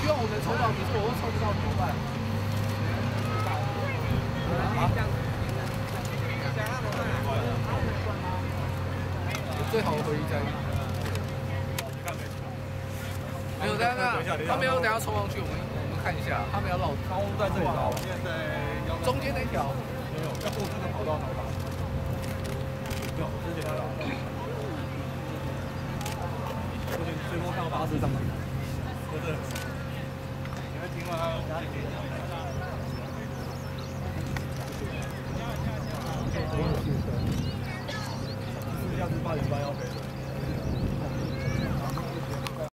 希望我能抽到，你说我又抽不到怎么办？啊？最好的一张。没有在那，他们有等下冲上去，我们我们看一下，他们有绕。他在这里绕。中间那条。没有，要不真的跑到了吧？有，之绕。最近最后看到巴士上去，不是？你们听吗？家里可以讲？四下是八点半要飞。